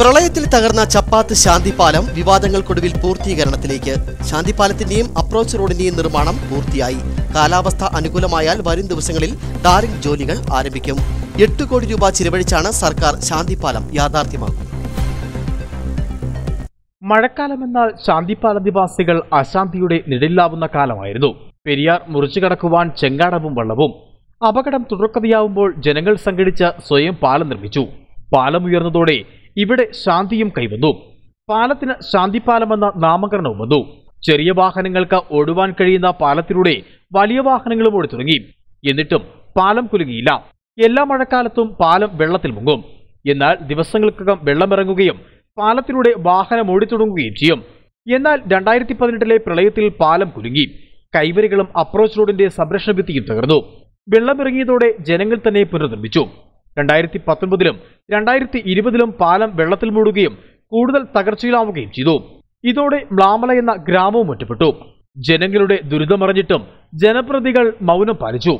പ്രളയത്തിൽ തകർന്ന ചപ്പാത്ത് ശാന്തിപാലം വിവാദങ്ങൾക്കൊടുവിൽ പൂർത്തീകരണത്തിലേക്ക്. ശാന്തിപാലത്തിന്റെയും അപ്രോച്ച് റോഡിന്റെയും നിർമ്മാണം പൂർത്തിയായി. കാലാവസ്ഥ അനുകൂലമായാൽ വരും ദിവസങ്ങളിൽ ടാറിംഗ് ജോലികൾ ആരംഭിക്കും. എട്ട് കോടി രൂപ ചിലവഴിച്ചാണ് സർക്കാർ ശാന്തിപാലം യാഥാർത്ഥ്യമാക്കുന്നത്. മഴക്കാലമെന്നാൽ ശാന്തിപാല നിവാസികൾ അശാന്തിയുടെ നിഴലിലാവുന്ന കാലമായിരുന്നു. പെരിയാർ മുറിച്ചു കടക്കുവാൻ ചെങ്കാടവും വള്ളവും. അപകടം തുടർക്കഥയാവുമ്പോൾ ജനങ്ങൾ സംഘടിച്ച് സ്വയം പാലം നിർമ്മിച്ചു. പാലം ഉയർന്നതോടെ ഇവിടെ ശാന്തിയും കൈവന്നു. പാലത്തിന് ശാന്തിപാലമെന്ന നാമകരണവും വന്നു. ചെറിയ വാഹനങ്ങൾക്ക് ഓടുവാൻ കഴിയുന്ന പാലത്തിലൂടെ വലിയ വാഹനങ്ങളും ഓടി തുടങ്ങി. എന്നിട്ടും പാലം കുലുങ്ങിയില്ല. എല്ലാ മഴക്കാലത്തും പാലം വെള്ളത്തിൽ മുങ്ങും. എന്നാൽ ദിവസങ്ങൾക്കകം വെള്ളമിറങ്ങുകയും പാലത്തിലൂടെ വാഹനം ഓടിത്തുടങ്ങുകയും ചെയ്യും. എന്നാൽ രണ്ടായിരത്തി പതിനെട്ടിലെ പ്രളയത്തിൽ പാലം കുലുങ്ങി. കൈവരികളും അപ്രോച്ച് റോഡിന്റെ സംരക്ഷണ ഭിത്തിയും തകർന്നു. വെള്ളമിറങ്ങിയതോടെ ജനങ്ങൾ തന്നെ പുനർനിർമ്മിച്ചു. രണ്ടായിരത്തി പത്തൊൻപതിലും രണ്ടായിരത്തി ഇരുപതിലും പാലം വെള്ളത്തിൽ മൂടുകയും കൂടുതൽ തകർച്ചയിലാവുകയും ചെയ്തു. ഇതോടെ മ്ലാമല എന്ന ഗ്രാമവും ഒറ്റപ്പെട്ടു. ജനങ്ങളുടെ ദുരിതമറിഞ്ഞിട്ടും ജനപ്രതികൾ മൗനം പാലിച്ചു.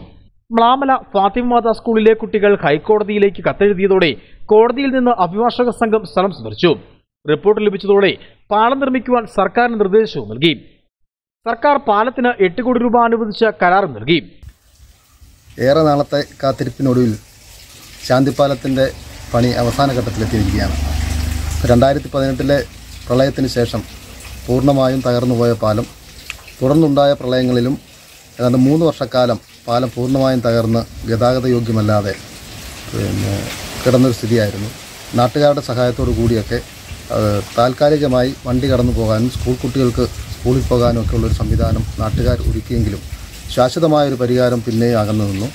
മ്ലാമല ഫാത്തിമ മാതാ സ്കൂളിലെ കുട്ടികൾ ഹൈക്കോടതിയിലേക്ക് കത്തെഴുതിയതോടെ കോടതിയിൽ നിന്ന് അഭിഭാഷക സംഘം സ്ഥലം സന്ദർശിച്ചു റിപ്പോർട്ട് ലഭിച്ചതോടെ പാലം നിർമ്മിക്കുവാൻ സർക്കാരിന് നിർദ്ദേശവും നൽകി. സർക്കാർ പാലത്തിന് എട്ട് കോടി രൂപ അനുവദിച്ച കരാറും നൽകി. ഏറെ നാളത്തെ കാത്തിരിപ്പിനൊടുവിൽ ശാന്തിപ്പാലത്തിന്റെ പണി അവസാന ഘട്ടത്തിലെത്തിയിരിക്കുകയാണ്. രണ്ടായിരത്തി പതിനെട്ടിലെ പ്രളയത്തിന് ശേഷം പൂർണമായും തകർന്നുപോയ പാലം തുടർന്നുണ്ടായ പ്രളയങ്ങളിലും ഏതാണ്ട് മൂന്ന് വർഷക്കാലം പാലം പൂർണമായും തകർന്ന് ഗതാഗത യോഗ്യമല്ലാതെ പിന്നെ കിടന്നൊരു സ്ഥിതിയായിരുന്നു. നാട്ടുകാരുടെ സഹായത്തോടു കൂടിയൊക്കെ താൽക്കാലികമായി വണ്ടി കടന്നു പോകാനും സ്കൂൾ കുട്ടികൾക്ക് സ്കൂളിൽ പോകാനും ഒക്കെ ഉള്ളൊരു സംവിധാനം നാട്ടുകാർ ഒരുക്കിയെങ്കിലും ശാശ്വതമായൊരു പരിഹാരം പിന്നെയും അകന്നു നിന്നു.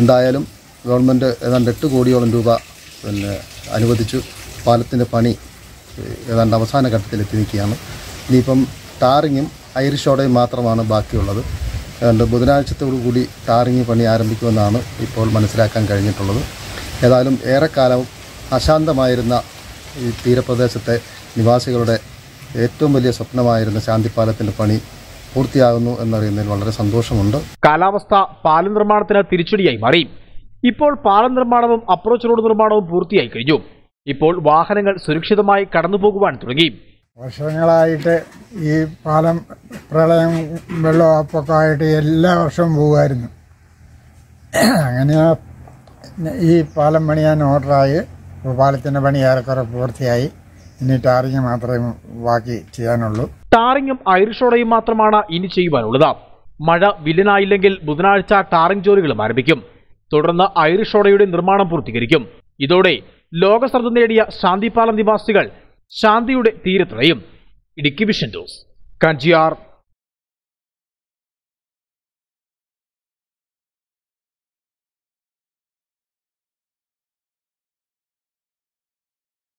എന്തായാലും ഗവൺമെന്റ് ഏതാണ്ട് എട്ട് കോടിയോളം രൂപ പിന്നെ അനുവദിച്ചു. പാലത്തിന്റെ പണി ഏതാണ്ട് അവസാന ഘട്ടത്തിലെത്തി നിൽക്കുകയാണ്. ഇനിയിപ്പം ടാറിങ്ങും ഐറിഷോടയും മാത്രമാണ് ബാക്കിയുള്ളത്. ഏതാണ്ട് ബുധനാഴ്ചത്തോടു കൂടി ടാറിങ് പണി ആരംഭിക്കുമെന്നാണ് ഇപ്പോൾ മനസ്സിലാക്കാൻ കഴിഞ്ഞിട്ടുള്ളത്. ഏതായാലും ഏറെക്കാലം അശാന്തമായിരുന്ന ഈ തീരപ്രദേശത്തെ നിവാസികളുടെ ഏറ്റവും വലിയ സ്വപ്നമായിരുന്ന ശാന്തിപ്പാലത്തിന്റെ പണി പൂർത്തിയാകുന്നു എന്നറിയുന്നതിൽ വളരെ സന്തോഷമുണ്ട്. കാലാവസ്ഥ പാലം നിർമ്മാണത്തിന് തിരിച്ചടിയായി മാറി. ഇപ്പോൾ പാലം നിർമ്മാണവും അപ്രോച്ച് റോഡ് നിർമ്മാണവും പൂർത്തിയായി കഴിഞ്ഞു. ഇപ്പോൾ വാഹനങ്ങൾ സുരക്ഷിതമായി കടന്നുപോകുവാൻ തുടങ്ങി. വർഷങ്ങളായിട്ട് ഈ പാലം പ്രളയം വെള്ളപ്പൊക്കമായിട്ട് എല്ലാ വർഷവും പോകുമായിരുന്നു. അങ്ങനെ ഈ പാലം പണിയാൻ ഓർഡറായി. പാലത്തിന്റെ പണി ഏറെക്കുറെ പൂർത്തിയായി. ഇനി ടാറിങ് മാത്രമേ ബാക്കി ചെയ്യാനുള്ളൂ. ടാറിങ്ങും ഐറിഷോടയും മാത്രമാണ് ഇനി ചെയ്യുവാനുള്ളത്. മഴ വില്ലനായില്ലെങ്കിൽ ബുധനാഴ്ച ടാറിങ് ജോലികളും ആരംഭിക്കും. തുടർന്ന് ഐറിഷ് ഓടയുടെ നിർമ്മാണം പൂർത്തീകരിക്കും. ഇതോടെ ലോകശ്രദ്ധ നേടിയ ശാന്തിപാലം നിവാസികൾ ശാന്തിയുടെ തീരത്തിറയും ഇടുക്കി വിഷൻ ജോസ് കഞ്ചിയാർ.